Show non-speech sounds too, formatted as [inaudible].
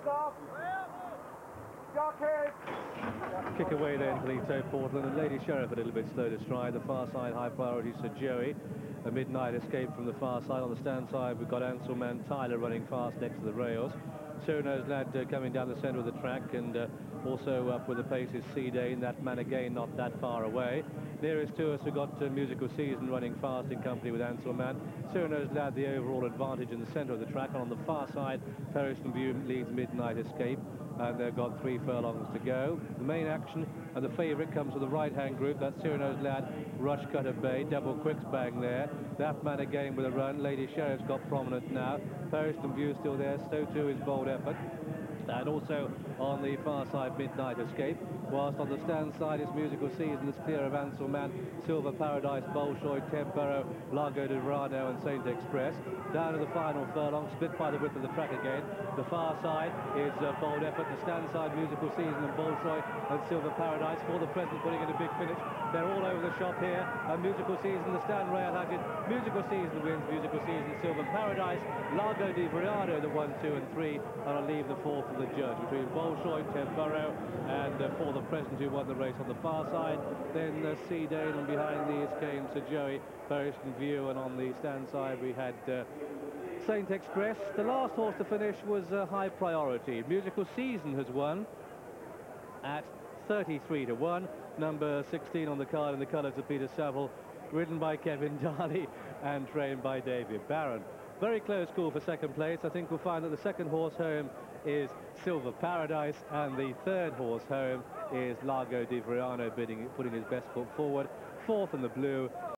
hands off. Jockey. Kick away then Tote Portland and Lady Sheriff a little bit slow to stride. The far side high priority Sir Joey. A midnight escape from the far side. On the stand side we've got Ansellman Tyler running fast next to the rails. Cyrano's lad uh, coming down the centre of the track and uh, also up with the pace is Dane. That man again not that far away. Nearest to us we've got uh, Musical Season running fast in company with Ansellman. Cyrano's lad the overall advantage in the centre of the track and on the far side Ferriston View leads Midnight Escape and they've got three furlongs to go. The main action and the favourite comes with the right-hand group. That's Cyrano's lad, Rush Cutter Bay, double quicks bang there. That man again with a run. Lady Sheriff's got prominent now. Ferriston View still there. So too is Bold Effort. And also on the far side, Midnight Escape. Whilst on the stand side, it's Musical Season that's clear of Ansel Sylva Paradise, Bolshoi, Tedburrow, Lago di Verano and Saint Express. Down to the final furlong, split by the width of the track again. The far side is uh, Bold Effort. The stand side, Musical Season and Bolshoi and Sylva Paradise. For the present, putting in a big finish. They're all over the shop here. And Musical Season, the stand rail has it. Musical Season wins. Musical Season, Sylva Paradise, Lago di Verano, the one, two, and three. And I'll leave the fourth to the judge between Bolshoi, Tedburrow, and uh, for the present who won the race on the far side. Then uh, Sea Dane, and behind these came Sir Joey, Ferriston View, and on the stand side we had uh, Saint Express. The last horse to finish was uh, high priority. Musical Season has won at 33 to 1. Number 16 on the card in the colours of Peter Savill, ridden by Kevin [laughs] Darley and trained by David Barron. Very close call for second place. I think we'll find that the second horse home is Sylva Paradise and the third horse home is Lago di Verano bidding, putting his best foot forward. Fourth in the blue